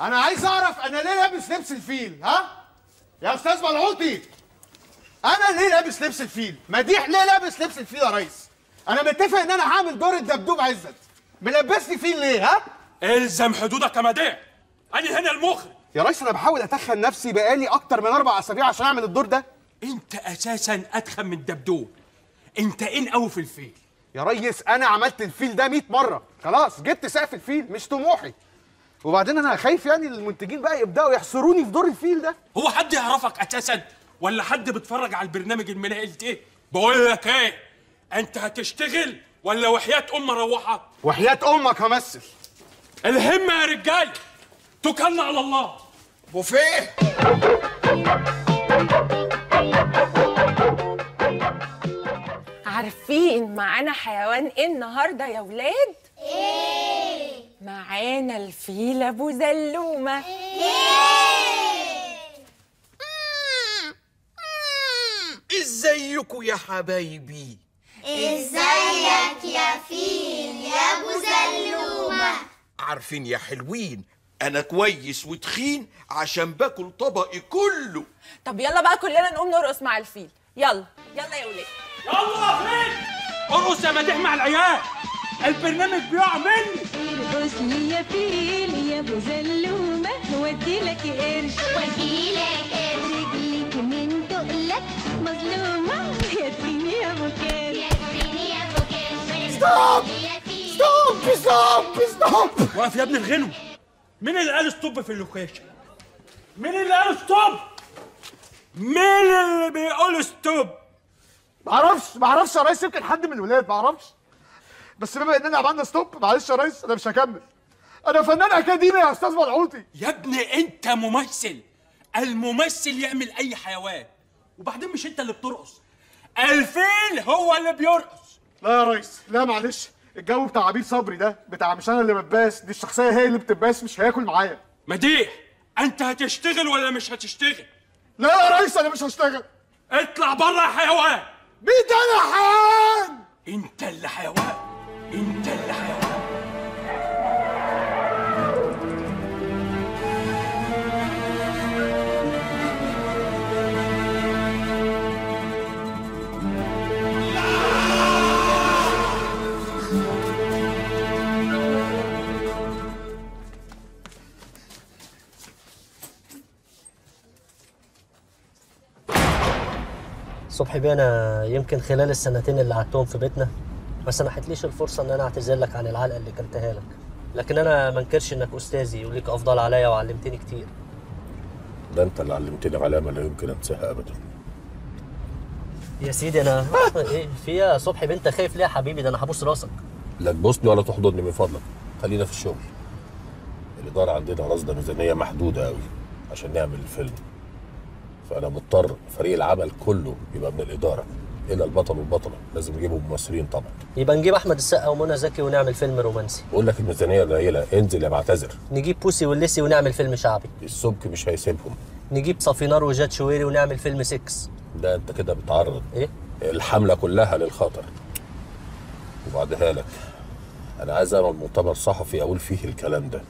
أنا عايز اعرف أنا ليه لابس لبس الفيل ها؟ يا أستاذ ملعوطي. أنا ليه لابس لبس الفيل؟ مديح ليه لابس لبس الفيل يا ريس؟ أنا متفق ان أنا هعمل دور الدبدوب عزت. ملبسني فيل ليه ها؟ الزم حدودك يا مديح. أنا هنا المخرج يا ريس أنا بحاول اتخن نفسي بقالي أكتر من أربع اسابيع عشان اعمل الدور ده. انت أساسا اتخن من الدبدوب انت إن قوي في الفيل. يا ريس أنا عملت الفيل ده 100 مرة. خلاص جبت سقف الفيل مش طموحي. وبعدين أنا خايف يعني المنتجين بقى يبداوا يحصروني في دور الفيل ده. هو حد يعرفك أساسا ولا حد بيتفرج على البرنامج المناقل ده بقول لك إيه أنت هتشتغل ولا وحياة أم روحك وحياة أمك همثل الهمه يا رجاله توكلنا على الله. بوفيه عارفين معانا حيوان إيه النهارده يا ولاد؟ إيه؟ معانا الفيل أبو زلومة. ازيكوا يا حبايبي؟ إزيك يا فيل يا أبو زلومة. عارفين يا حلوين أنا كويس وتخين عشان باكل طبقي كله. طب يلا بقى كلنا نقوم نرقص مع الفيل. يلا يلا يا ولاد. يلا فين ارقص يا مديح مع العيال. البرنامج بيقع مني. ارقصني يا فيل يا ابو زلومة ودي لك قرش. وديلك رجليك من تقلك مظلومة. يديني يا ابو كرش يديني يا ابو كرش ستوب! يا ستوب! ستوب! ستوب! واقف يا ابن الغنو. مين اللي قال stop في ال location؟ مين اللي قال stop؟ مين اللي بيقول stop؟ معرفش معرفش يا ريس يمكن حد من الولاد معرفش. بس بما اننا عملنا stop معلش يا ريس أنا مش هكمل. أنا فنان أكاديمي يا أستاذ ملعوطي. يا ابني أنت ممثل. الممثل يعمل أي حيوان. وبعدين مش أنت اللي بترقص. الفيل هو اللي بيرقص. لا يا ريس لا معلش. الجو بتاع عبيد صبري ده بتاع مش أنا اللي بتباس دي الشخصية هي اللي بتباس مش هياكل معايا. مديح أنت هتشتغل ولا مش هتشتغل؟ لا يا ريس أنا مش هشتغل. اطلع بره يا حيوان. مين ده أنا حيوان! أنت اللي حيوان. انت اللي صبحي بيه أنا يمكن خلال السنتين اللي قعدتهم في بيتنا ما سمحتليش الفرصة إن أنا أعتذر لك عن العلقة اللي كلتها لك. لكن أنا ما انكرش إنك أستاذي وليك أفضل عليا وعلمتني كتير. ده أنت اللي علمتني علامة لا يمكن أنساها ابدا. يا سيدي أنا إيه في يا صبحي بيه انت خايف ليه يا حبيبي ده أنا هبوس راسك. لا تبوسني ولا تحضني من فضلك. خلينا في الشغل. الإدارة عندنا رصد ميزانية محدودة قوي عشان نعمل الفيلم. فأنا مضطر فريق العمل كله يبقى من الإدارة. الا البطل والبطلة. لازم نجيبهم ممثلين طبعا. يبقى نجيب أحمد السقا ومنى زكي ونعمل فيلم رومانسي. بقول لك الميزانيه قليلة. انزل يا بعتذر نجيب بوسي والليسي ونعمل فيلم شعبي. السمك مش هيسيبهم. نجيب صفينار وجاد شويري ونعمل فيلم 6 ده أنت كده بتعرض إيه؟ الحملة كلها للخطر وبعدها لك. أنا عايز اعمل مؤتمر صحفي أقول فيه الكلام ده.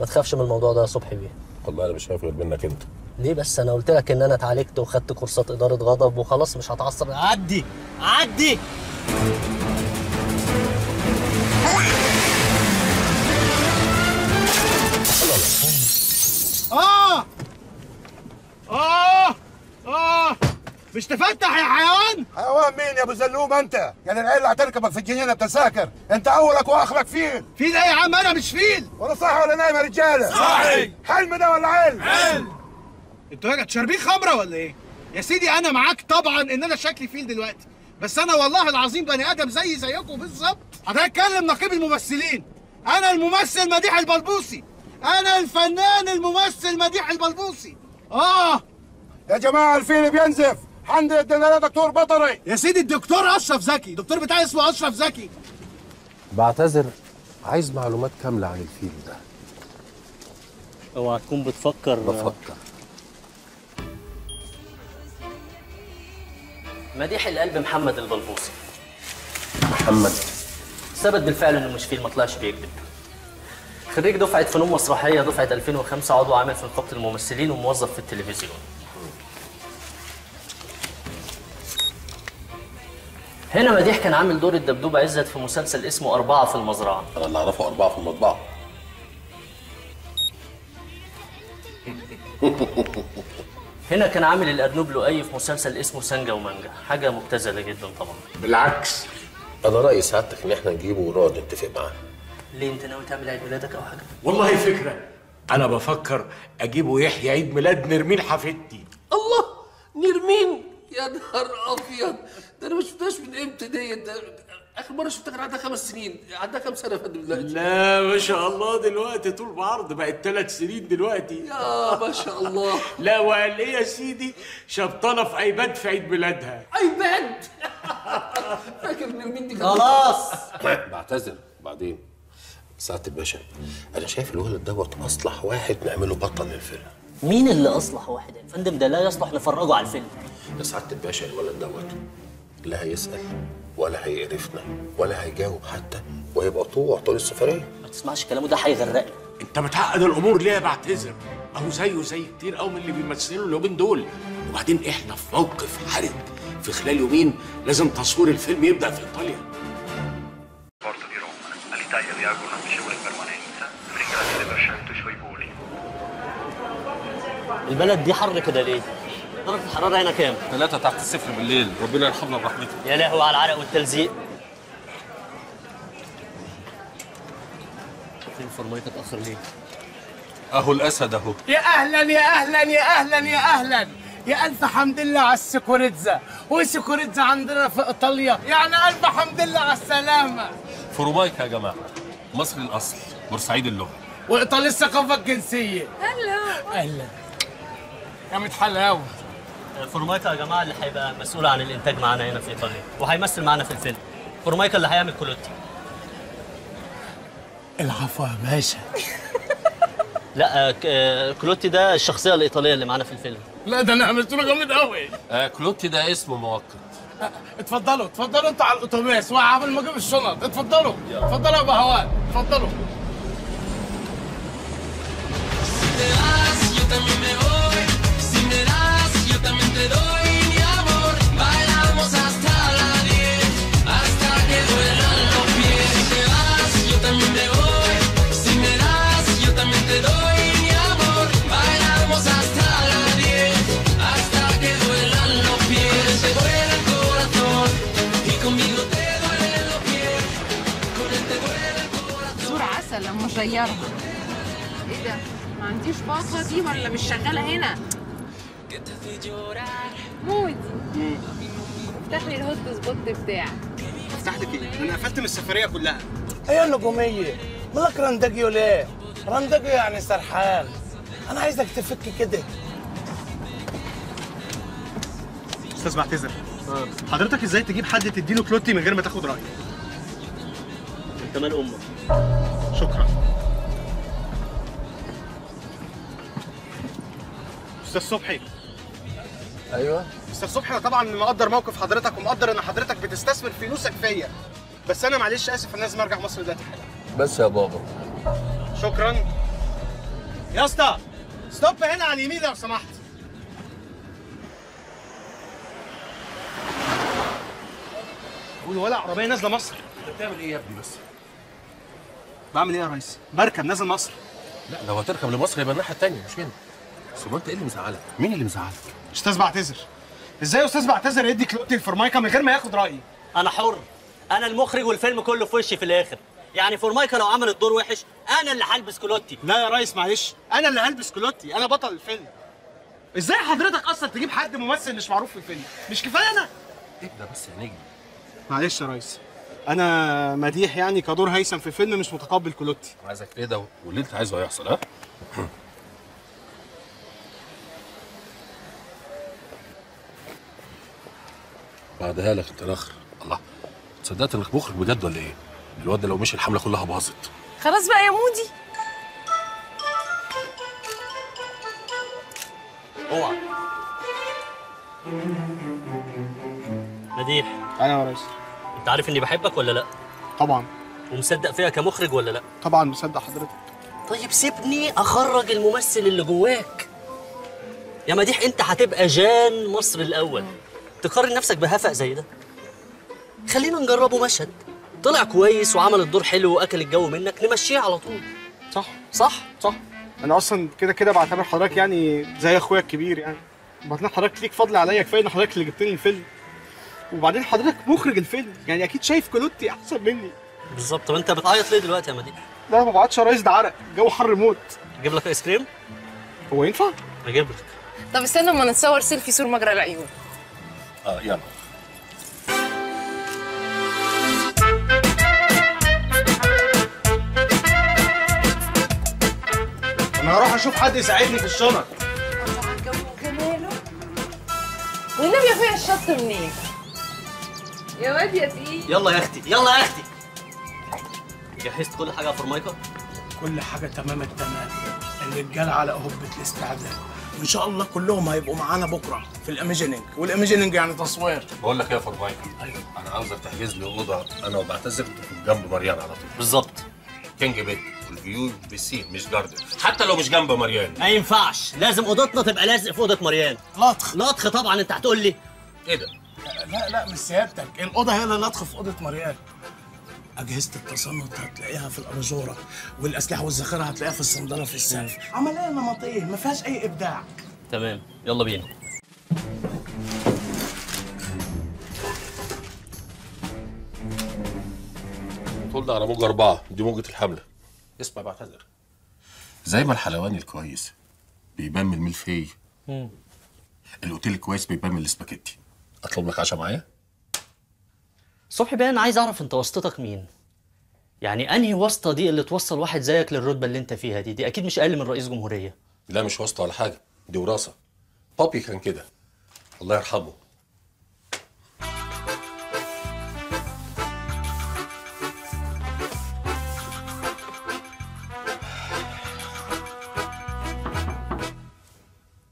ما تخافش من الموضوع ده يا صبحي بيه. والله أنا مش خايف غير منك أنت. ليه بس؟ أنا قلت لك إن أنا اتعالجت وخدت كورسات إدارة غضب وخلاص مش هتعصب. عدي! عدي! آه! آه! آه! مش تفتح يا حيوان؟ حيوان مين يا أبو زلوم أنت؟ يعني العيال اللي هتركبك في الجنينة بتساكر، أنت أولك وآخرك فيل، فيل إيه يا عم أنا مش فيل. ولا صح ولا نايم يا رجالة؟ صحي. حلم ده ولا علم؟ أنتوا يا شاربين خمرة ولا إيه؟ يا سيدي أنا معاك طبعا ان أنا شكلي فيل دلوقتي بس أنا والله العظيم بني آدم زي زيكم بالظبط. هتكلم نقيب الممثلين. أنا الممثل مديح البلبوسي. أنا الفنان الممثل مديح البلبوسي. آه. يا جماعة الفيل بينزف، حمد له دكتور بطري، يا سيدي الدكتور أشرف زكي. الدكتور بتاعي اسمه أشرف زكي. بعتذر عايز معلومات كاملة عن الفيل ده. اوعى تكون بتفكر. بفكر. مديح القلب محمد خريج دفعة فنون مسرحية دفعة 2005 عضو عامل في نقابة الممثلين وموظف في التلفزيون. هنا مديح كان عامل دور الدبدوب عزت في مسلسل اسمه أربعة في المزرعة. أنا اللي أعرفه أربعة في المطبعة. هنا كان عامل الأرنوب لؤي في مسلسل اسمه سنجة ومانجا. حاجة مبتذلة جدا طبعا. بالعكس. أنا رأيي سعادتك إن إحنا نجيبه ونقعد نتفق معاه. ليه أنت ناوي تعمل عيد ميلادك أو حاجة؟ والله فكرة. أنا بفكر أجيبه يحيى عيد ميلاد نرمين حفيدتي. الله! نرمين! يا نهار أبيض! ده أنا ما شفتهاش من إمتى ديت؟ ده اخر مره شفتها كان عندها خمس سنين عندها كام سنة يا فندم دلوقتي لا ما شاء الله دلوقتي طول بعرض بقت ثلاث سنين دلوقتي. يا ما شاء الله. لا وقال إيه يا سيدي شبطانة في iPad في عيد ميلادها. iPad فاكر نرمين دي كانت خلاص. بعتذر بعدين. سعادة الباشا أنا شايف الولد دوت أصلح واحد نعمله بطل للفيلم. مين اللي أصلح واحد؟ يا فندم ده لا يصلح نفرجه على الفيلم. يا سعادة الباشا الولد دوت لا هيسال ولا هيقرفنا ولا هيجاوب حتى وهيبقى طوع طول السفرية. ما تسمعش كلامه ده هيغرقنا انت متعقد الأمور ليه بعتذر؟ اهو زيه زي كتير قوي من اللي بيمثلوا اليومين دول. وبعدين إحنا في موقف حرج. في خلال يومين لازم تصوير الفيلم يبدأ في إيطاليا. Voli. البلد دي حر كده ليه؟ درجة الحرارة هنا كام؟ ثلاثة تحت الصفر بالليل. ربنا يرحمنا برحمته يا لهوي على العرق والتلزيق. فين فورمايكا اتأخر ليه؟ أهو الأسد أهو. يا أهلا يا أهلا يا أهلا يا أهلا. يا ألف حمد لله على السكوريتزا. والسكوريتزا عندنا في إيطاليا. يعني ألف حمد لله على السلامة. فرومايكا يا جماعة. مصري الأصل بورسعيد اللغة. وإيطاليا الثقافة الجنسية. hello أهلا يا متحلاوه فورمايكا يا جماعة اللي هيبقى مسؤول عن الإنتاج معانا هنا في إيطاليا وهيمثل معانا في الفيلم. فورمايكا اللي هيعمل كولوتي. العفو يا باشا. لا آه، ك- آه، كولوتي ده الشخصية الإيطالية اللي معانا في الفيلم. لا ده أنا عملت له جامد قوي آه كلوتي ده اسمه مؤقت. اتفضلوا اتفضلوا أنتوا على الأتوبيس. وقبل ما أجيب الشنط. اتفضلوا اتفضلوا يا بهوات اتفضلوا. yo también te doy mi amor. Bailamos hasta las 10, hasta que duelan los pies. Si te vas, yo también me voy. Si me das, yo también te doy mi amor. Bailamos hasta las 10, hasta que duelan los pies. Te duele el corazón y conmigo te duelen los pies. Con él te duele el corazón. صورة عسل لما غيرها ايه ده؟ ما عنديش باقة دي ولا مش شغالة هنا؟ مودي افتح لي ال hotspot بتاعك افتح لك إيه؟ أنا قفلت من السفرية كلها. إيه النجومية؟ مالك رندجيو ليه؟ رندجيو يعني سرحان. أنا عايزك تفك كده. أستاذ بعتذر حضرتك إزاي تجيب حد تديله كلوتي من غير ما تاخد رأيه؟ أنت مال أمك شكرا. أستاذ صبحي. أيوه. أستاذ صبحي أنا طبعا مقدر موقف حضرتك ومقدر إن حضرتك بتستثمر فلوسك فيا. بس أنا معلش آسف أنا لازم أرجع مصر دلوقتي حالا. بس يا بابا. شكرا. يا اسطى ستوب هنا على اليمين لو سمحت. قول ولا عربية نازلة مصر. أنت بتعمل إيه يا ابني بس؟ بعمل إيه يا ريس؟ بركب نازل مصر. لا لو هتركب لمصر يبقى الناحية الثانية مش هنا. بس هو أنت إيه اللي مزعلك؟ مين اللي مزعلك؟ أستاذ بعتذر. إزاي أستاذ بعتذر؟ يدي كلوتي الفورمايكا من غير ما ياخد رأيي. أنا حر. أنا المخرج والفيلم كله في وشي في الآخر. يعني فورمايكا لو عمل الدور وحش أنا اللي هلبس كولوتي. لا يا ريس معلش. أنا اللي هلبس كلوتي أنا بطل الفيلم. إزاي حضرتك أصلا تجيب حد ممثل مش معروف في الفيلم؟ مش كفاية أنا. اهدى بس يا نجم. معلش يا ريس. أنا مديح يعني كدور هيثم في فيلم مش متقبل كلوتي عايزك تهدى واللي أنت عايزه هيحصل ها؟ بعدها لك انت الآخر الله. تصدقت انك مخرج بجد ولا إيه؟ الواد ده لو مشي الحملة كلها باظت. خلاص بقى يا مودي. اوعى. مديح أنا يا ريس. أنت عارف إني بحبك ولا لأ؟ طبعا. ومصدق فيها كمخرج ولا لأ؟ طبعا مصدق حضرتك. طيب سيبني أخرج الممثل اللي جواك. يا مديح أنت هتبقى جان مصر الأول. تقارن نفسك بهفق زي ده؟ خلينا نجربه مشهد. طلع كويس وعمل الدور حلو وأكل الجو منك نمشيه على طول. صح. صح؟ صح. أنا أصلا كده كده بعتبر حضرتك يعني زي أخويا الكبير يعني. وبعدين حضرتك ليك فضل عليا كفاية إن حضرتك اللي جبت لي الفيلم. وبعدين حضرتك مخرج الفيلم يعني أكيد شايف كلوتي أحسن مني. بالظبط. طب أنت بتعيط ليه دلوقتي يا مديح لا ما بعيطش يا ريس ده عرق. الجو حر موت. أجيب لك آيس كريم؟ هو ينفع؟ أجيب لك. طب استنى اما نتصور سيلفي سور مجرى العيون. آه يلا. أنا هروح أشوف حد يساعدني في الشنط. جماله والنبي يا أخويا الشط منين؟ يا واد يا تقيل. يلا يا أختي يلا يا أختي. جهزت كل حاجة في المايكة؟ كل حاجة تمام. التمام الرجالة على قبه الاستعداد وان شاء الله كلهم هيبقوا معانا بكرة في الايميجيننج والايميجيننج يعني تصوير. بقول لك إيه يا فرمايكا أيوه. أنا عاوزك تحجز لي أوضة أنا وبعتذر تكون جنب مريان على طول. بالظبط. king bed وال view piscine مش garden. حتى لو مش جنب مريان ما ينفعش. لازم أوضتنا تبقى لازق في أوضة مريان لطخ لطخ طبعا أنت هتقول لي. إيه ده؟ لا لا مش سيادتك. الأوضة هي اللي لطخ في أوضة مريان أجهزة التصنت هتلاقيها في الأباجورة والأسلحة والذخيرة هتلاقيها في السندرة في السقف. عمليه نمطية؟ ما فيهاش أي إبداع. تمام يلا بينا. طول ده على موجة أربعة دي موجة الحملة. اسمع بعتذر زي ما الحلواني الكويس بيبان من الملفي. الأوتيل الكويس بيبان من السباكيتي. أطلب لك عشاء معايا؟ صبحي بقى أنا عايز أعرف أنت واسطتك مين؟ يعني أنهي واسطة دي اللي توصل واحد زيك للرتبة اللي أنت فيها دي؟ دي أكيد مش أقل من رئيس جمهورية. لا مش واسطة ولا حاجة دي وراثة. بابي كان كده. الله يرحمه.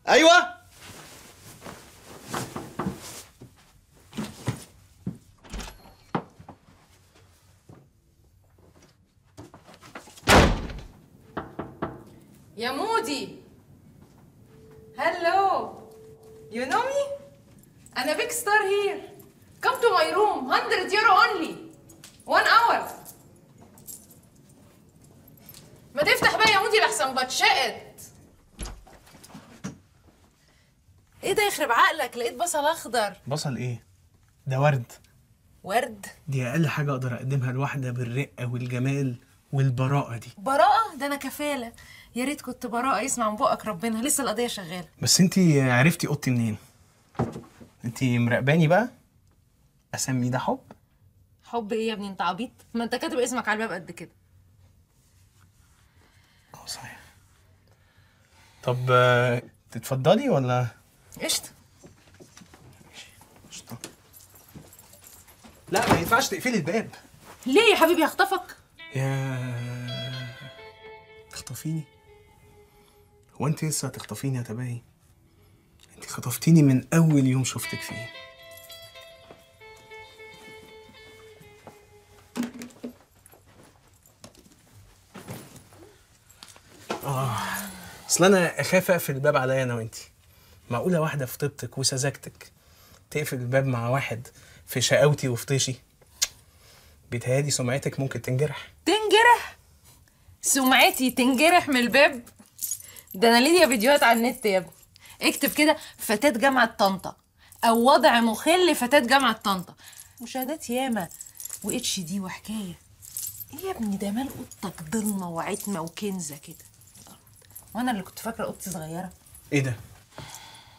أيوه يا مودي hello you know me أنا big star here come to my room 100 euro only 1 hour ما تفتح بقى يا مودي لحسن بتشقت إيه ده يخرب عقلك لقيت بصل أخضر. بصل إيه؟ ده ورد. ورد؟ دي أقل حاجة أقدر أقدمها لواحده بالرقة والجمال والبراءة دي. براءة؟ ده أنا كفالة. يا ريت كنت براءة. يسمع من بقك ربنا. لسه القضية شغالة. بس أنت عرفتي أوضتي منين؟ أنت مراقباني بقى؟ أسمي ده حب؟ حب إيه يا ابني؟ أنت عبيط. ما أنت كاتب اسمك على الباب قد كده. أه صحيح. طب آه، تتفضلي ولا؟ قشطة. لا ما ينفعش تقفلي الباب. ليه يا حبيبي؟ هخطفك يا تخطفيني؟ هو انت لسه هتخطفيني يا تباهي؟ انت خطفتيني من أول يوم شفتك فيه. آه أصل أنا أخاف أقفل الباب عليا أنا وأنتي. معقولة واحدة في طيبتك وسذاجتك تقفل الباب مع واحد في شقاوتي وفي طيشي. بيتهيألي سمعتك ممكن تنجرح. تنجرح؟ سمعتي تنجرح من الباب؟ ده أنا ليا فيديوهات على النت يا ابني. اكتب كده فتاة جامعة طنطا. أو وضع مخل فتاة جامعة طنطا. مشاهدات ياما واتش دي وحكاية. إيه يا ابني ده مال اوضتك ضلمة وعتمة وكنزة كده؟ وأنا اللي كنت فاكرة اوضتي صغيرة. إيه ده؟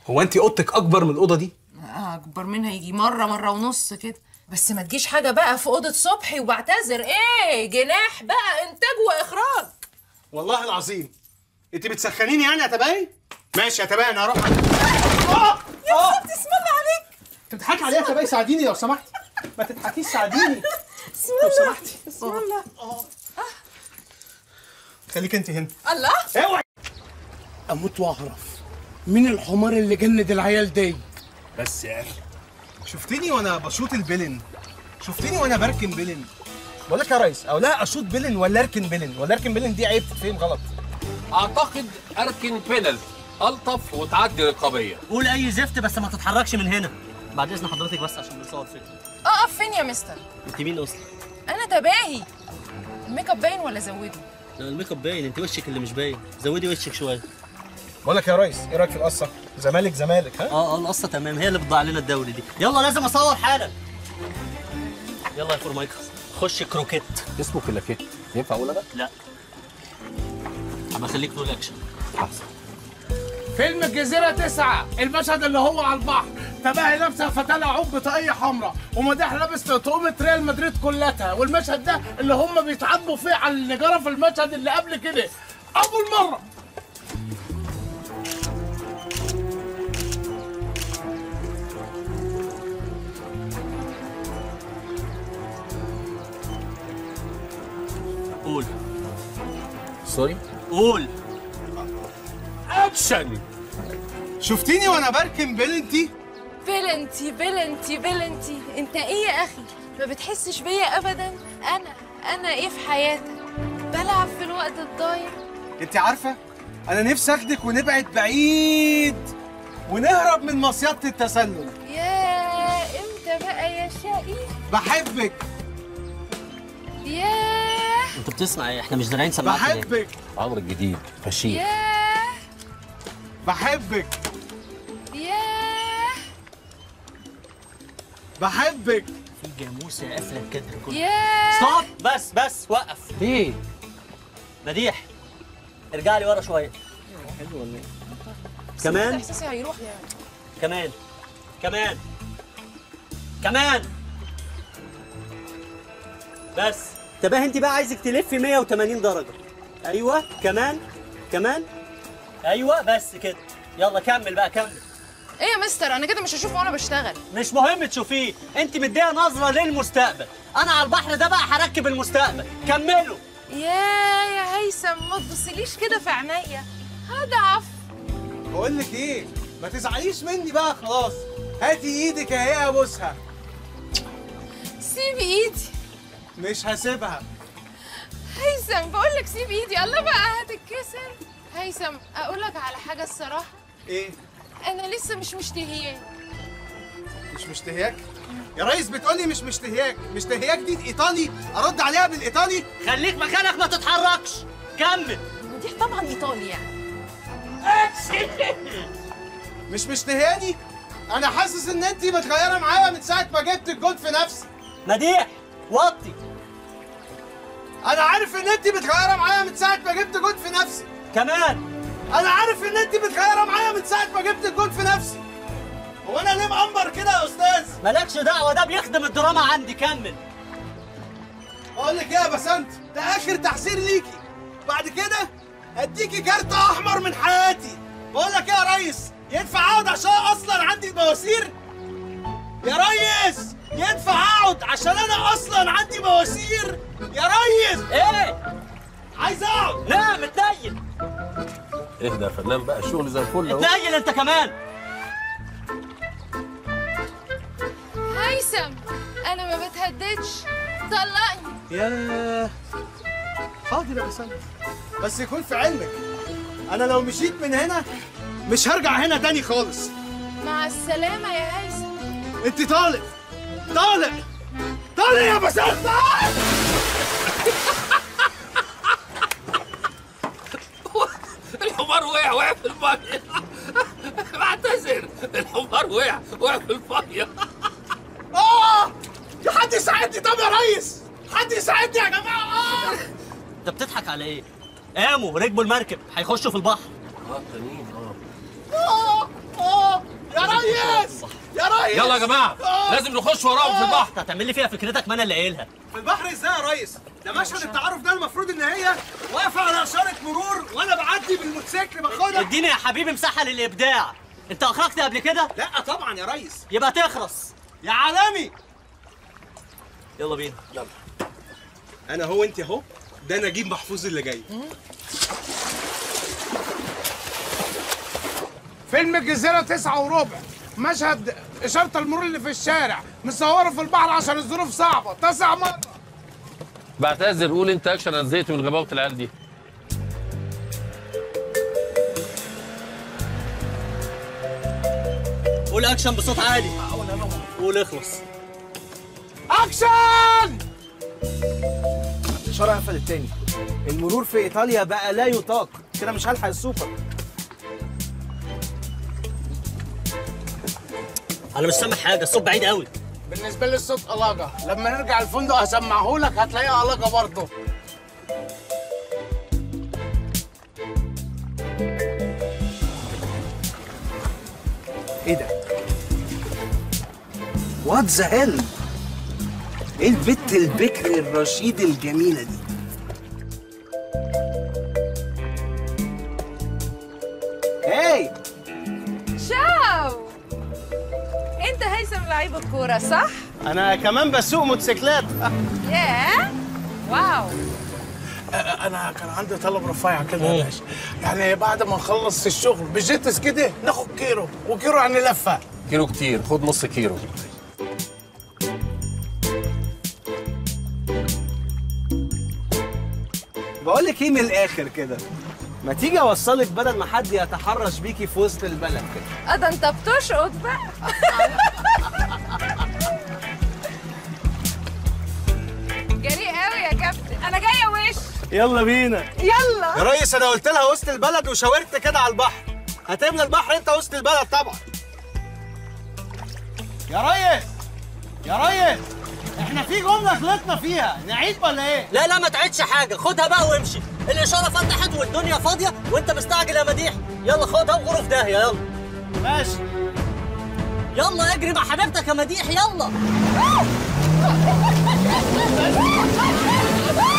هو انت اوضتك أكبر من الأوضة دي؟ أكبر منها يجي مرة مرة ونص كده. بس ما تجيش حاجة بقى في أوضة صبحي وبعتذر إيه جناح بقى إنتاج وإخراج. والله العظيم. أنت بتسخنيني يعني يا تباهي؟ ماشي يا تباهي أنا هروح آه آه اسم الله عليك؟ أنت بتضحكي عليا يا تباهي؟ ساعديني لو سمحتي. ما تضحكيش ساعديني. بسم لو الله سمحتي بسم الله خليك أنت هنا. الله. أوعي. أموت واعرف مين الحمار اللي جند العيال دي. بس يا أخي. شفتني وأنا بشوط البلن. شفتني وأنا بركن بلن. بقول لك يا ريس أو لا أشوط بلن ولا أركن بلن؟ ولا أركن بلن دي عيب تتفهم غلط. أعتقد أركن بينال ألطف وتعدي رقابيه قول أي زفت بس ما تتحركش من هنا. بعد إذن حضرتك بس عشان بنصور فيلم. أقف فين يا مستر؟ أنت مين أصلا؟ أنا تباهي. ال make up باين ولا زوده لا ال make up باين. أنت وشك اللي مش باين. زودي وشك شوية. بقول لك يا ريس إيه رأيك في القصة؟ زمالك زمالك ها؟ آه آه القصة تمام هي اللي بتضيع لنا الدوري دي. يلا لازم اصور حالا. يلا يا فورمايكل خش كروكيت. اسمه كلاكيت. ينفع أقول أنا؟ لا. أما خليك تقول أكشن. أحسن. فيلم الجزيرة تسعة المشهد اللي هو على البحر. تباهي لابسة فتاة عوب بطاقية حمراء ومديح لابس تقومة ريال مدريد كلها. والمشهد ده اللي هم بيتعاتبوا فيه على النجارة في المشهد اللي قبل كده. أول مرة sorry? قول. اكشن شفتيني وأنا بركن بلنتي؟ بلنتي بلنتي بلنتي. أنت إيه يا أخي؟ ما بتحسش بيا ابدا؟ أنا أنا إيه في حياتك بلعب في الوقت الضايع. أنت عارفة أنا نفسي أخدك ونبعد بعيد ونهرب من مصيدة التسلل. يا إمتى بقى يا شقي؟ بحبك. ياه. انت بتسمع إيه؟ إحنا مش سماعات ليه؟ بحبك. عمرو الجديد فشيخ. ياه. بحبك. ياه. بحبك. في جاموسة قافلة الكدر كله. ياه. ستوب. بس بس وقف. إيه مديح ارجع لي ورا شوية. حلو ولا إيه؟ كمان؟ إحساسي هيروح يعني. كمان. كمان. كمان. بس. تباه أنت بقى عايزك تلفي 180 درجة. أيوه كمان كمان. أيوه بس كده. يلا كمل بقى كمل. إيه يا مستر؟ أنا كده مش هشوفه وأنا بشتغل. مش مهم تشوفيه. أنت مديها نظرة للمستقبل. أنا على البحر ده بقى هركب المستقبل. كملوا. يا يا هيثم ما تبصليش كده في عينيا. هضعف. بقول لك إيه؟ ما تزعليش مني بقى خلاص. هاتي إيدك أهي ابوسها سيب إيدي. مش هسيبها. هيثم بقول لك سيب ايدي. الله بقى هتتكسر هيثم أقول لك على حاجة الصراحة. إيه؟ أنا لسه مش مشتهياك. مش مشتهياك؟ يا ريس بتقولي مش مشتهياك. مشتهياك دي ايطالي أرد عليها بالإيطالي؟ خليك مكانك ما تتحركش. كمل. مديح طبعا إيطالي يعني. مش مشتهياني؟ أنا حاسس إن انت متغيرة معايا من ساعة ما جبت الجول في نفسي. مديح! وطي. أنا عارف إن انت متغيره معايا من ساعة ما جبت جول في نفسي. كمان. أنا عارف إن انت متغيره معايا من ساعة ما جبت الجول في نفسي. هو أنا ليه مقمر كده يا أستاذ؟ مالكش دعوة ده بيخدم الدراما عندي كمل. أقول لك إيه يا بسنت ده آخر تحذير ليكي. بعد كده أديكي كارت أحمر من حياتي. بقول لك إيه يا ريس؟ ينفع أقعد عشان أصلا عندي بواسير يا ريس! ينفع أقعد عشان أنا أصلا عندي بواسير يا ريس! إيه؟ عايز أقعد! لا متنيل اهدى يا فنان بقى الشغل زي الفل أهو. اتنيل أنت كمان. هيثم أنا ما بتهددش. طلقني. يا حاضر يا بسنت بس يكون في علمك أنا لو مشيت من هنا مش هرجع هنا تاني خالص. مع السلامة يا هيثم أنت طالق طالق طالق يا بسنت طالق الحمار وقع وقع في المية. بعتذر الحمار وقع وقع في المية. آه! يا حد يساعدني؟ طب يا ريس! حد يساعدني يا جماعة؟ آه انت بتضحك على إيه؟ قاموا ركبوا المركب هيخشوا في البحر. آه تانيين آه. آه! آه! يا ريس! يا ريس! يلا يا جماعة آه. لازم نخش وراهم في البحر. انت هتعمل لي فيها فكرتك ما أنا اللي قايلها. في البحر إزاي يا ريس؟ ده مشهد التعارف ده المفروض ان هي واقفة على إشارة مرور وأنا بعدي بالموتوسيكل باخدها. اديني يا حبيبي مساحة للإبداع. انت أخرجت قبل كده؟ لا طبعا يا ريس. يبقى تخرس. يا عالمي! يلا بينا. يلا. أنا هو أنت أهو. ده نجيب محفوظ اللي جاي. فيلم الجزيرة تسعة وربع. مشهد إشارة المرور اللي في الشارع مصوره في البحر عشان الظروف صعبة. تسع مرة بعتذر قول أنت أكشن أنا زهقت من غباوة العيال دي. قول أكشن بصوت عالي. قول اخلص. أكشن! الاشاره قفلت تاني المرور في إيطاليا بقى لا يطاق. كده مش هلحق السوبر. أنا مش سامع حاجة الصوت بعيد قوي بالنسبة لي الصوت قلاجه لما نرجع الفندق هسمعه لك هتلاقيه قلاجه برضه إيه ده؟ وات ذا هيل؟ إيه البت البكر الرشيد الجميلة دي؟ الكوره صح؟ أنا كمان بسوق موتوسيكلات. ياه! واو! أنا كان عندي طلب رفيع كده يا باشا يعني بعد ما نخلص الشغل بجيتس كده ناخد كيلو وكيلو يعني لفة. كيلو كتير خد نص كيلو بقول لك إيه من الآخر كده؟ ما تيجي أوصلك بدل ما حد يتحرش بيكي في وسط البلد كده. آه ده أنت بتشقط بقى. يلا بينا. يلا. يا ريس أنا قلت لها وسط البلد وشاورت كده على البحر. هتملى البحر أنت وسط البلد طبعا. يا ريس يا ريس إحنا في جملة غلطنا فيها. نعيد ولا إيه؟ لا لا ما تعيدش حاجة. خدها بقى وامشي. الإشارة فتحت والدنيا فاضية وأنت مستعجل يا مديح. يلا خدها وغرف داهية. يلا. ماشي. يلا اجري مع حبيبتك يا مديح. يلا.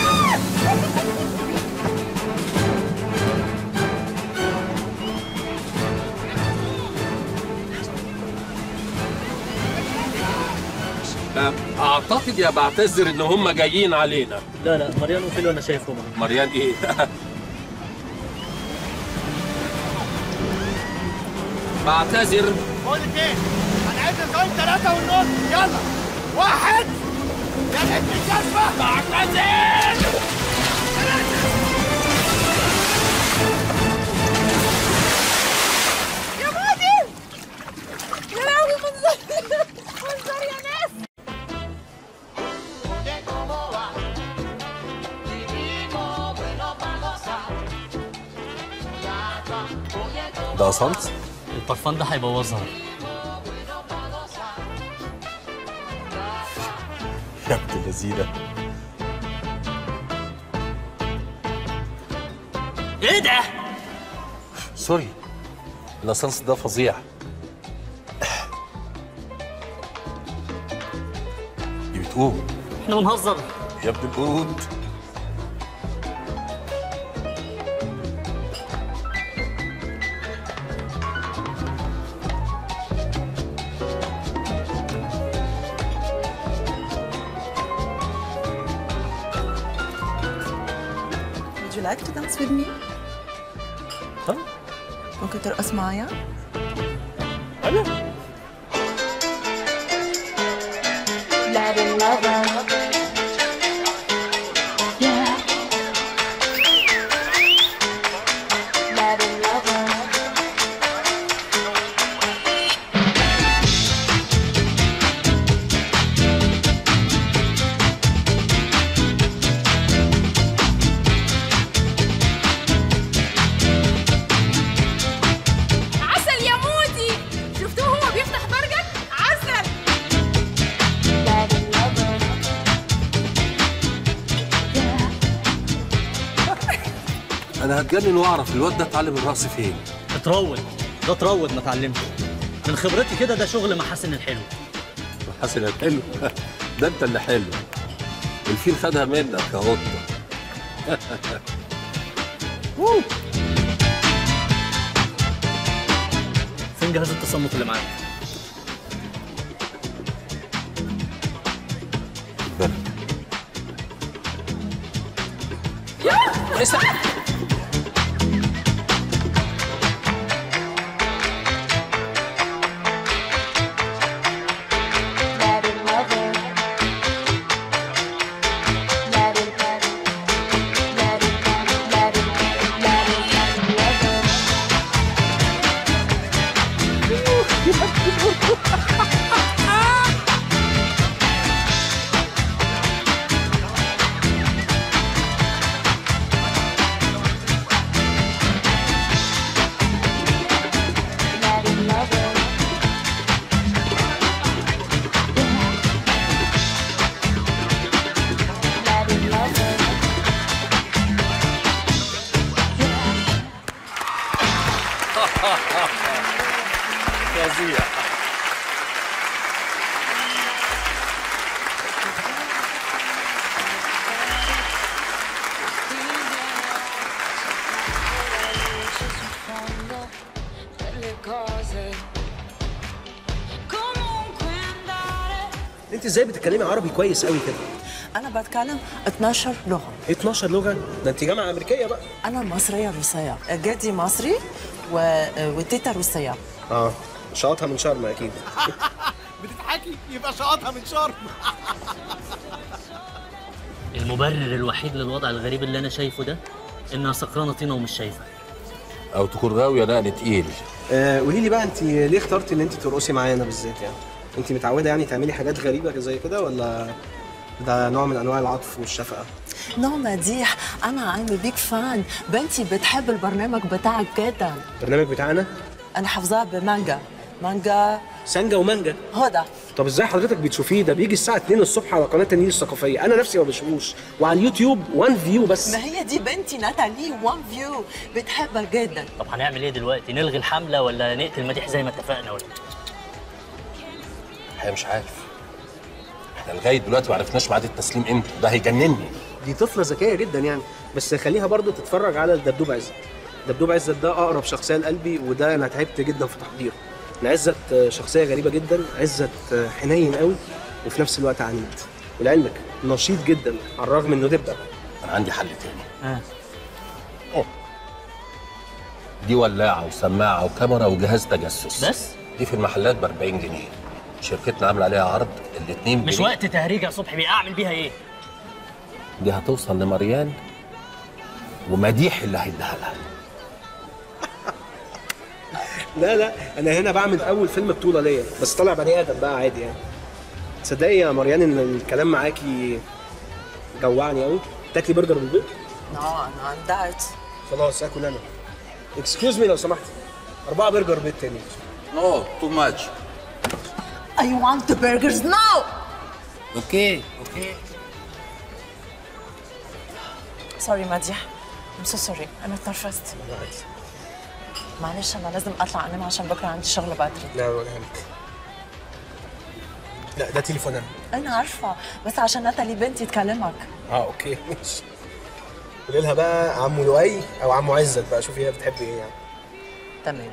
أعتقد يا بعتذر إن هم جايين علينا. لا لا مريان وفيلو أنا شايفهم مريان إيه؟ بعتذر. بقول لك إيه؟ هنعد لغايه ثلاثة ونص يلا. واحد. يا بنت الكسبة بعتذر. ده صمت البرفان ده هيبوظها. يا ابن اللذينه إيه ده؟ سوري الاسانس ده فظيع. دي بتقوم. إحنا بنهزر. يا ابن القرود. Like to dance with me? ها؟ ممكن ترقص معايا؟ أنا أنا هتجنن واعرف الواد ده اتعلم الرقص فين. اتروض ده اتروض ما اتعلمش. من خبرتي كده ده شغل محاسن الحلو. حسن الحلو؟ ده انت اللي حلو. الفيل خدها منك يا قطه فين جهاز التصنت اللي معاك؟ إزاي بتتكلمي عربي كويس قوي كده؟ أنا بتكلم 12 لغة. 12 لغة؟ ده انت جامعة أمريكية بقى. أنا مصرية روسية. جدي مصري و... وتيتا روسية. آه شاطها من شرم أكيد. بتضحكي؟ يبقى شقطها من شرم. المبرر الوحيد للوضع الغريب اللي أنا شايفه ده إنها سكرانة طينة ومش شايفة. أو تكون غاوية نقل تقيل. آه قولي لي بقى انت ليه اخترتي إن انت ترقصي معانا بالذات يعني؟ انت متعوده يعني تعملي حاجات غريبه زي كده ولا ده نوع من انواع العطف والشفقه؟ no مديح. أنا I'm a big fan. بنتي بتحب البرنامج بتاعك جدا. البرنامج بتاعنا؟ أنا حافظاه بمانجا. مانجا. سانجا ومانجا. هدى. طب إزاي حضرتك بتشوفيه ده؟ بيجي الساعة 2 الصبح على قناة النيل الثقافية. أنا نفسي ما بشوفوش. وعلى اليوتيوب 1 view بس. ما هي دي بنتي ناتالي one view بتحبها جدا. طب هنعمل إيه دلوقتي؟ نلغي الحملة ولا نقتل مديح زي ما اتفقنا ولا؟ الحقيقة مش عارف. إحنا لغاية دلوقتي ما عرفناش ميعاد التسليم إمتى. ده هيجنني. دي طفلة ذكية جدا يعني. بس خليها برضو تتفرج على الدبدوب عزت. دبدوب عزت ده أقرب شخصية لقلبي وده أنا تعبت جدا في تحضيره. عزت شخصية غريبة جدا عزت حنين قوي وفي نفس الوقت عنيد. ولعلمك نشيط جدا على الرغم إنه دبدب أنا عندي حل تاني. آه. أوه. دي ولاعة وسماعة وكاميرا وجهاز تجسس. بس؟ دي في المحلات ب 40 جنيه. شركتنا عاملة عليها عرض الاثنين مش وقت تهريج يا صبحي بيه اعمل بيها إيه؟ دي هتوصل لمريان ومديح اللي هيديها لها. لا لا أنا هنا بعمل أول فيلم بطولة ليا بس طالع بني آدم بقى عادي يعني. تصدقي يا مريان إن الكلام معاكي جوعني قوي تاكلي برجر بالبيض no أنا on diet خلاص آكل أنا. excuse me لو سمحت. أربعة برجر بيض تاني. no too much I want the burgers now. okay okay sorry مديح I'm so sorry. أنا اتنرفزت معلش أنا لازم أطلع. أنام عشان بكرة عندي شغل بدري. لا ولا يهمك لا ده تليفون أنا. أنا عارفة. بس عشان ناتالي بنتي تكلمك. آه okay. ماشي. قولي لها بقى عمو لؤي أو عمو عزت بقى. شوفي هي بتحب إيه يعني. تمام.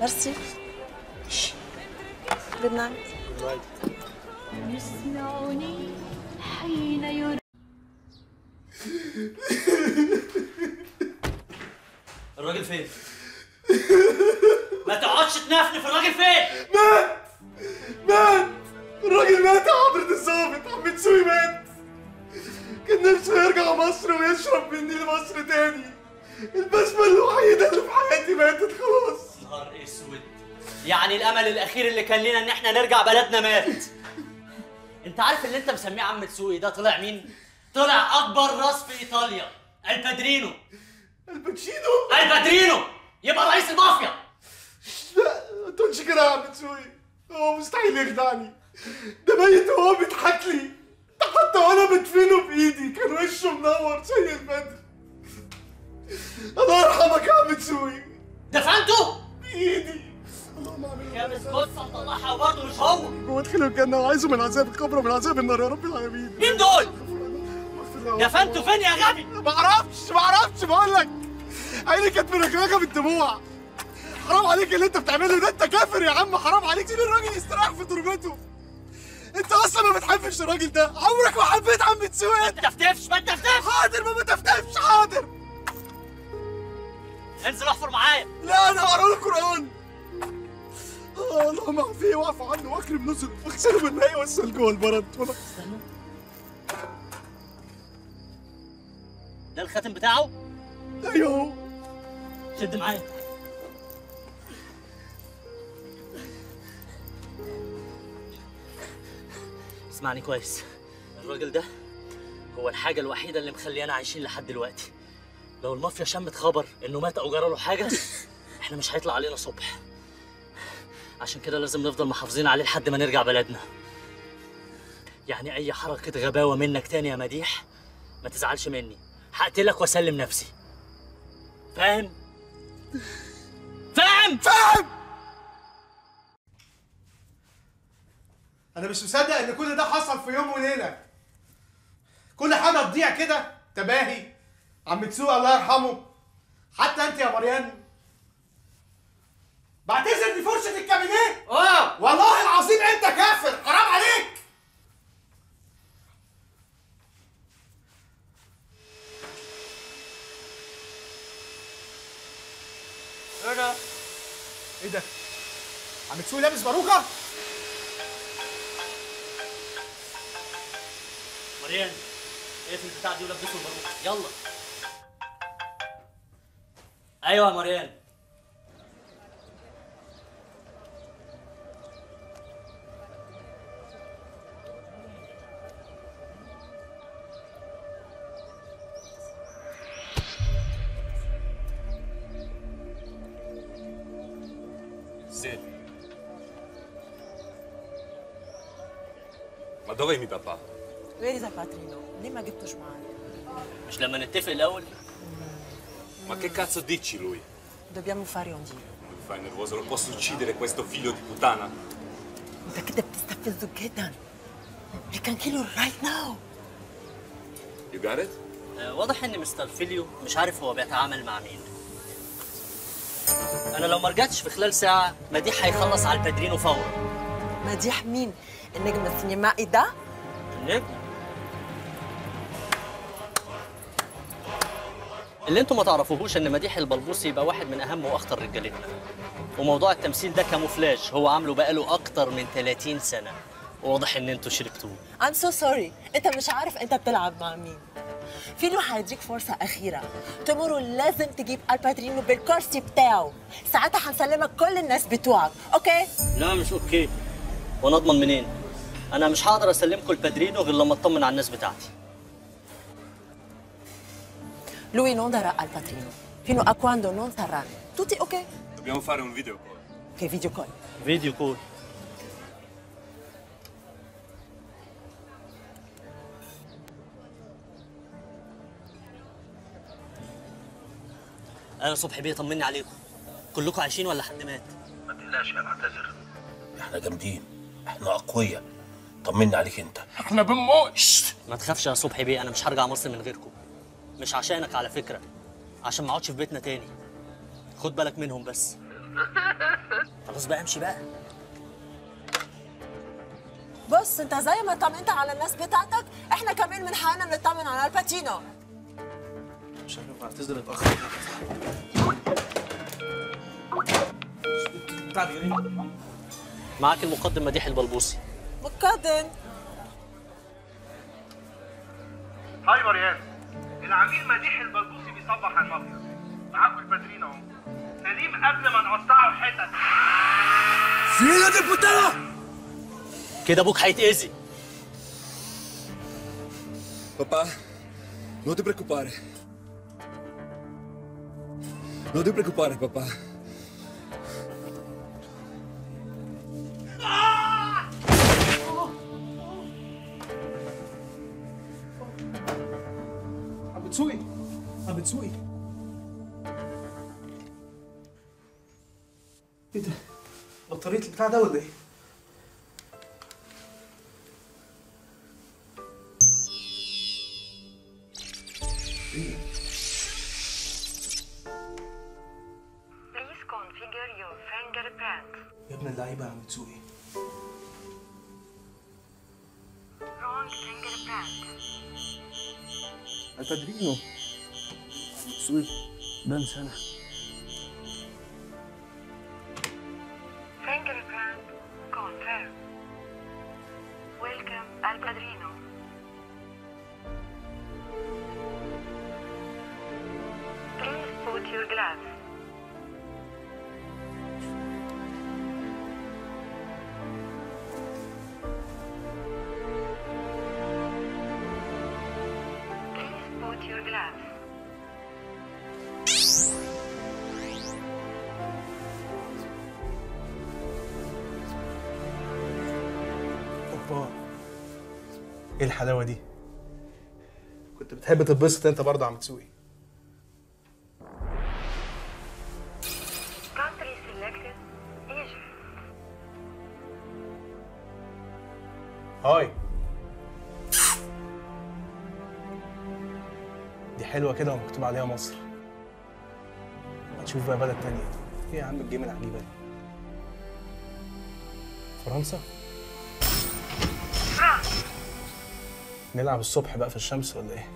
merci good night يسمعني حين يرى الراجل فين؟ ما تقعدش تنفنف الراجل فين؟ مات! مات! الراجل مات يا حضرة الظابط عم تسوي مات؟ كان نفسه يرجع مصر ويشرب من نيل مصر تاني. البسمة الوحيدة اللي في حياتي ماتت خلاص. نهار أسود. يعني الأمل الأخير اللي كان لنا إن إحنا نرجع بلدنا مات. أنت عارف اللي أنت مسميه عم تسوقي ده طلع مين؟ طلع أكبر راس في إيطاليا البادرينو الباتشينو. البادرينو يبقى رئيس المافيا. لا ما تقولش كده يا عم تسوي هو مستحيل يخدعني. ده ميت وهو بيضحك لي. ده حتى وأنا بدفنه بإيدي. كان وشه منور زي البدر. الله يرحمك يا عم تسوي دفنته؟ بإيدي. مش هو هو الجنة وعايزه من عذاب القبر ومن عذاب النار. يا رب العالمين. مين دول؟ دفنته فين يا غبي؟ ما أعرفش ما أعرفش. بقول لك عيني كانت مركركه بالدموع حرام عليك اللي انت بتعمله ده. انت كافر يا عم حرام عليك. سيب الراجل يستريح في تربته. انت أصلا ما بتحبش الراجل ده. عمرك ما حبيت عم تسوي ما تفتفش ما تفتفش. حاضر ما بتفتفش حاضر. انزل احفر معايا. لا أنا هقرأ القرآن. اللهم اعفيه واعف عنه واكرم نزله واغسله بالماء والثلج والبرد. ولا ده الخاتم بتاعه؟ أيوه. شد معايا. اسمعني كويس. الراجل ده هو الحاجة الوحيدة اللي مخليانا عايشين لحد دلوقتي. لو المافيا شمت خبر إنه مات أو جرى له حاجة إحنا مش هيطلع علينا صبح. عشان كده لازم نفضل محافظين عليه لحد ما نرجع بلدنا. يعني أي حركة غباوة منك تاني يا مديح ما تزعلش مني. هقتلك وأسلم نفسي. فاهم؟ فاهم؟ فاهم! أنا مش مصدق إن كل ده حصل في يوم وليلة. كل حاجة تضيع كده؟ تباهي. عم تسوق الله يرحمه. حتى أنت يا مريان. بعتذر دي فرشة الكابينيه آه. والله العظيم أنت كافر. حرام عليك. إيه ده؟ إيه ده؟ عم تسوق لابس باروكة؟ مريان اقفل البتاع دي ولبسه الباروكة. يلا. أيوه يا مريان cazzo dici lui? Dobbiamo fare un giro. Mi fai nervoso, lo posso uccidere questo figlio di puttana? انت كده بتستفزه جدا. We can kill him right now. You got it? آه، واضح ان مستر فيليو مش عارف هو بيتعامل مع مين أنا لو ما رجعتش في خلال ساعة مديح هيخلص على البادرينو فورا مديح مين؟ النجم السينمائي ده؟ النجم اللي أنتوا ما تعرفوهوش ان مديح البلبوسي يبقى واحد من اهم واخطر رجالتنا وموضوع التمثيل ده camouflage هو عامله بقاله أكتر من 30 سنة واضح ان أنتوا حرقتوه I'm so sorry. انت مش عارف انت بتلعب مع مين. فيلو هيديك فرصة أخيرة. tomorrow لازم تجيب البادرينو بالكرسي بتاعه. ساعتها هنسلمك كل الناس بتوعك، okay؟ لا مش okay وأنا اضمن منين أنا مش هقدر أسلمكم البادرينو غير لما أطمن على الناس بتاعتي Lui non darà al patrino. Fino a quando non saranno tutti ok? Dobbiamo fare un video. Che video call? فيديو كول أنا صبحي بيه طمني عليكم. كلكم عايشين ولا حد مات؟ ما تقلقش يا بعتذر إحنا جامدين. إحنا أقوياء. طمنا عليك أنت. إحنا بنموت. ما تخافش يا صبحي بيه أنا مش هرجع مصر من غيركم. مش عشانك على فكرة عشان ما اقعدش في بيتنا تاني. خد بالك منهم بس. خلاص بقى امشي بقى. بص انت زي ما طمنت على الناس بتاعتك إحنا كمان من حقنا نطمن على الباتينو مش عارف بعتذر اتأخر. معاك المقدم مديح البلبوسي. مقدم. هاي ماريان العميل مديح البلبوسي بيصبح على المافيا. معاكم الباترين اهو. سليم قبل ما نقطعه حتت. فيلا دي بوتانا! كده أبوك هيتأذي. Papá, no te preocupes. No te preocupes, papá. بطارية البتاع ده ولا إيه؟ إيه؟ Please configure your fingerprint. يا ابن your. أوبا إيه الحلاوة دي؟ كنت بتحب تتبسط أنت برضه عم تسوقي ومكتوب عليها مصر. ما تشوف بقى بلد تانية. إيه يا عم الجيم العجيبة دي؟ فرنسا؟ نلعب الصبح بقى في الشمس ولا إيه؟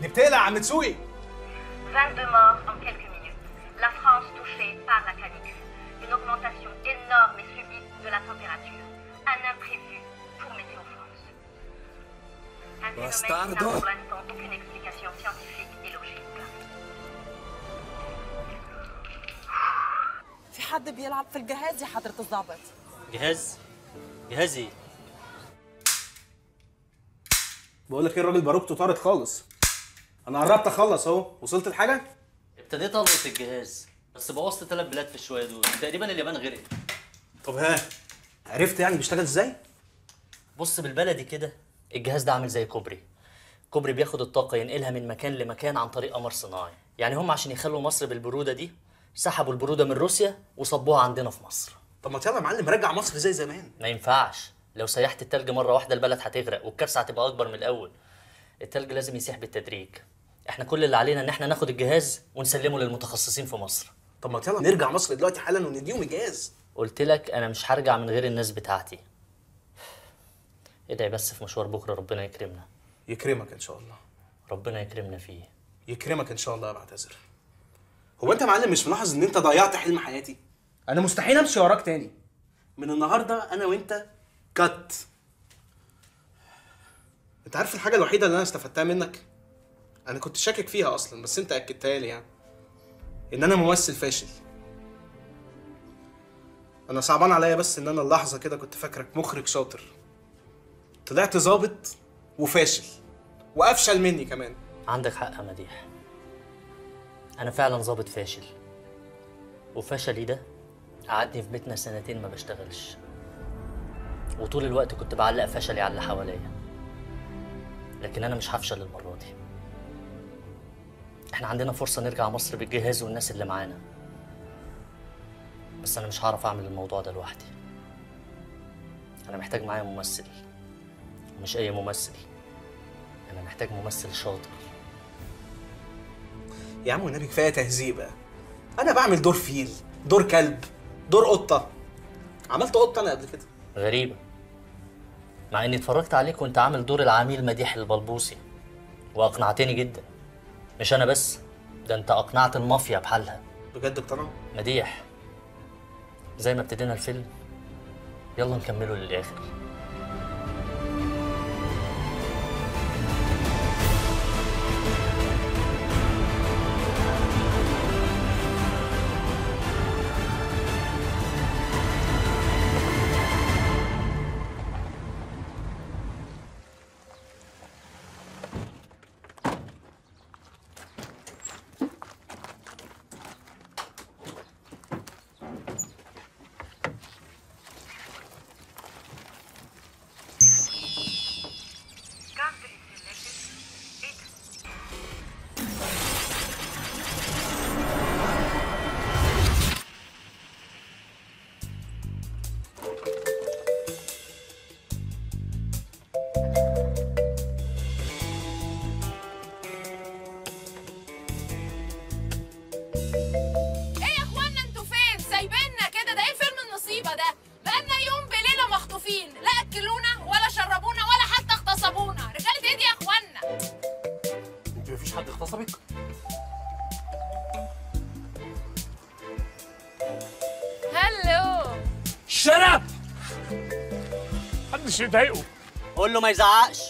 دي بتقلع عم تسوقي. 22 Bastardo. aucune explication scientifique et logique. في حد بيلعب في الجهاز؟ يا حضرة الضابط. جهاز؟ جهاز إيه؟ بقول لك إيه الراجل باروكته طارت خالص. أنا قربت اخلص اهو. وصلت لحاجة؟ ابتديت القط الجهاز بس بوظت ثلاث بلاد في الشويه دول. تقريبا اليابان غرقت. طب ها عرفت يعني بيشتغل إزاي؟ بص بالبلدي كده الجهاز ده عامل زي كوبري. كوبري بياخد الطاقة ينقلها من مكان لمكان عن طريق قمر صناعي. يعني هم عشان يخلوا مصر بالبرودة دي سحبوا البرودة من روسيا وصبوها عندنا في مصر. طب ما يلا يا معلم رجع مصر زي زمان. ما ينفعش. لو سيحت التلج مرة واحدة البلد هتغرق والكارثة هتبقى أكبر من الأول. التلج لازم يسيح بالتدريج. إحنا كل اللي علينا إن إحنا ناخد الجهاز ونسلمه للمتخصصين في مصر. طب ما يلا نرجع مصر دلوقتي حالا ونديهم الجهاز. قلت لك أنا مش هرجع من غير الناس بتاعتي. ادعي بس في مشوار بكرة ربنا يكرمنا. يكرمك إن شاء الله. ربنا يكرمنا فيه. يكرمك إن شاء الله يا بعتذر هو أنت يا معلم مش ملاحظ إن أنت ضيعت حلم حياتي؟ أنا مستحيل أمشي وراك تاني. من النهارده أنا وأنت كات أنت عارف الحاجة الوحيدة اللي أنا استفدتها منك؟ أنا كنت شاكك فيها أصلا بس أنت أكدتها لي يعني. إن أنا ممثل فاشل. أنا صعبان عليا بس إن أنا اللحظة كده كنت فاكرك مخرج شاطر. طلعت ظابط وفاشل وأفشل مني كمان. عندك حق يا مديح. أنا فعلا ظابط فاشل. وفشلي ده؟ قعدني في بيتنا سنتين ما بشتغلش. وطول الوقت كنت بعلق فشلي على اللي حواليا. لكن أنا مش هفشل المرة دي. إحنا عندنا فرصة نرجع مصر بالجهاز والناس اللي معانا. بس أنا مش هعرف أعمل الموضوع ده لوحدي. أنا محتاج معايا ممثل. مش أي ممثل. أنا محتاج ممثل شاطر. يا عم والنبي كفاية تهزيق بقى. أنا بعمل دور فيل دور كلب دور قطة. عملت قطة أنا قبل كده. غريبة. مع إني اتفرجت عليك وأنت عامل دور العميل مديح البلبوسي. وأقنعتني جدا. مش أنا بس ده أنت أقنعت المافيا بحالها. بجد اقتنعوا مديح. زي ما ابتدينا الفيلم. يلا نكمله للآخر. محدش يضايقه قول له ما يزعقش.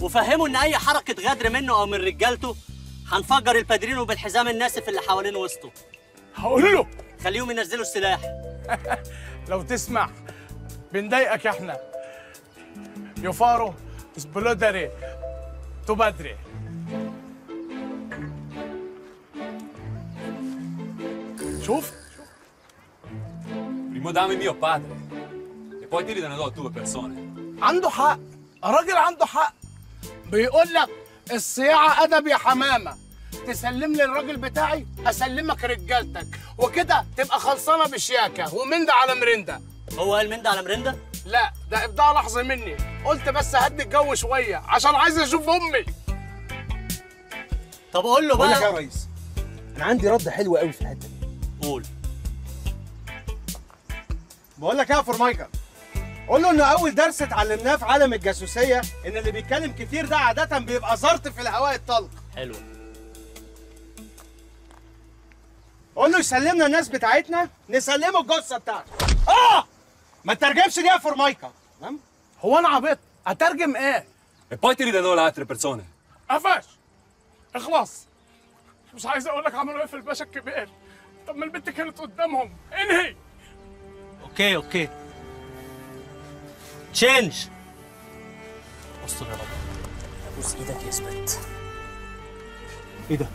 وفهمه إن أي حركة غدر منه أو من رجالته هنفجر البادرينو بالحزام الناسف اللي حوالين وسطه. هقول له. خليهم ينزلوا السلاح. لو تسمع بنضايقك إحنا. يفارو سبلودري تبادري شوف. Primo dame mio padre. E poi ti ridanno due persone. عنده حق. الراجل عنده حق. بيقول لك الصياعة أدب يا حمامة. تسلم لي الراجل بتاعي أسلمك رجالتك. وكده تبقى خلصانة بشياكة. ومن ده على مرنده هو قال من ده على مرنده لا ده إبداع لحظة مني. قلت بس هدي الجو شوية عشان عايز أشوف أمي. طب قول له بقول لك بقى يا ريس أنا عندي رد حلو قوي في الحتة دي. قول. بقول لك إيه يا فورمايكا قول له ان أول درس اتعلمناه في عالم الجاسوسية إن اللي بيتكلم كتير ده عادة بيبقى ظرط في الهواء الطلق. حلو. قول له يسلمنا الناس بتاعتنا نسلمه الجثة بتاعته. آه! ما تترجمش دي يا فورمايكا تمام؟ هو أنا عبيط. أترجم إيه؟ ti ridanno le altre persone. قفش! اخلص. مش عايز أقول لك عملوا إيه في الباشا الكبير. طب ما البنت كانت قدامهم. انهي! أوكي أوكي. تشينج استر يا رب ابوس إيدك يا اثبت إيه ده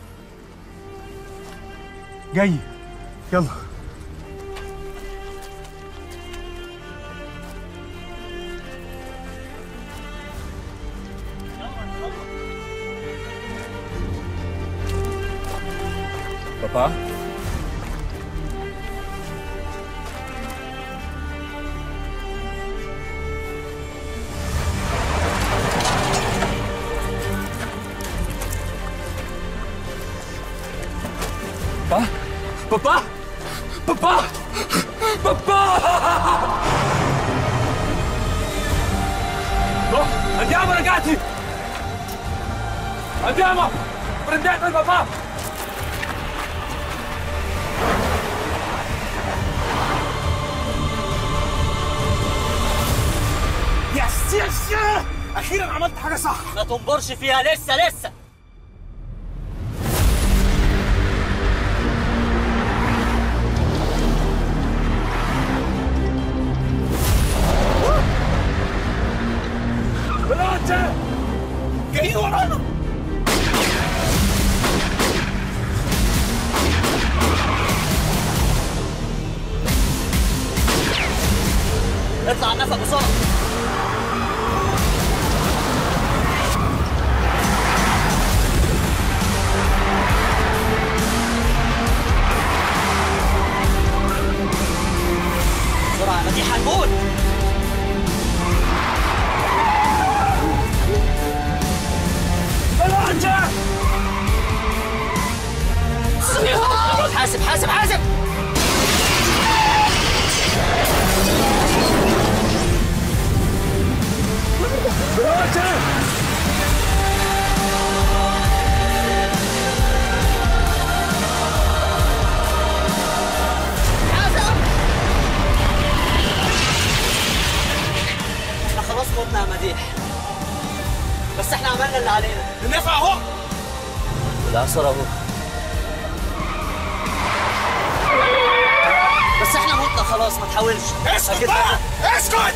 جاي يلا Papà? Andiamo! Prendete il papà! يس يس أخيرا عملت حاجة صح ما تنبرش فيها لسه لسه متنا يا مديح. بس إحنا عملنا اللي علينا. النفع اهو. العصر اهو. بس إحنا متنا خلاص ما تحاولش. اسكت بقى. اسكت.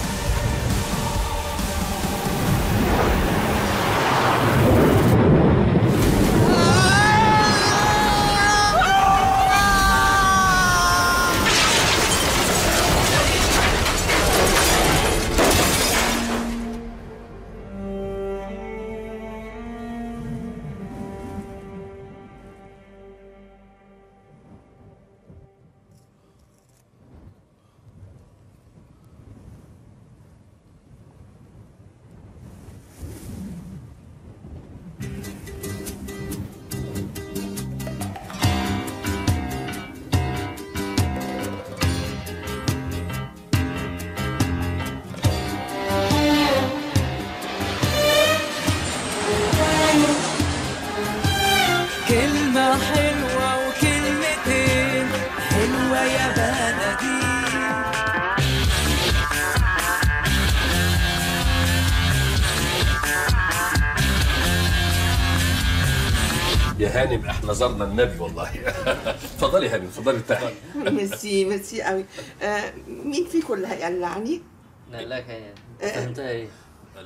زرنا النبي والله. اتفضلي يا هانم اتفضلي ارتاحي merci merci قوي آه مين فيكم اللي هيقلعني؟ لا لا هي آه. فهمتها إيه؟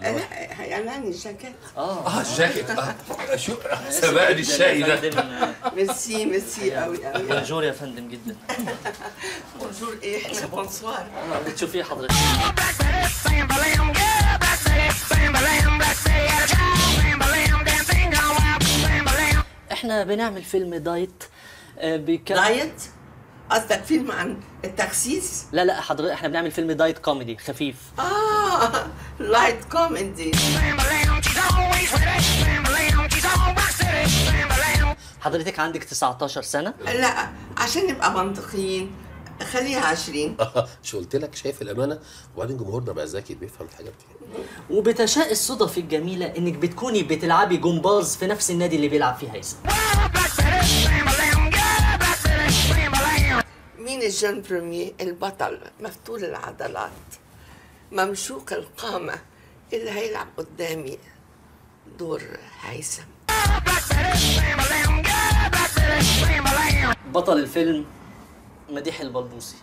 لا هيقلعني الجاكيت. آه. الجاكيت. آه شو؟ سبقني الشاي ده. merci merci قوي قوي bonjour يا فندم جدا. bonjour إيه؟ إحنا bonsoir. بتشوفيه حضرتك. إحنا بنعمل فيلم diet آه، بيك... diet؟ قصدك فيلم عن التخسيس؟ لا لا حضرتك إحنا بنعمل فيلم light كوميدي خفيف. آه light كوميدي حضرتك عندك 19 سنة؟ لا عشان نبقى منطقيين. خليها 20 مش قلت لك شايف الأمانة؟ وبعدين جمهورنا بقى ذكي بيفهم الحاجات دي. وبتشاء الصدف الجميلة إنك بتكوني بتلعبي جمباز في نفس النادي اللي بيلعب فيه هيثم. مين ال jeune premier البطل مفتول العضلات ممشوق القامة اللي هيلعب قدامي دور هيثم. بطل الفيلم مديح البلبوسي.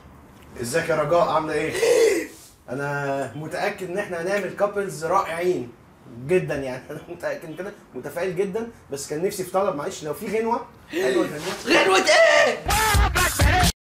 ازيك يا رجاء؟ عاملة إيه؟ أنا متأكد إن إحنا هنعمل couples رائعين جدا يعني. أنا متأكد كده متفائل جدا. بس كان نفسي في طلب معلش لو في غنوة. حلوة غنوة إيه؟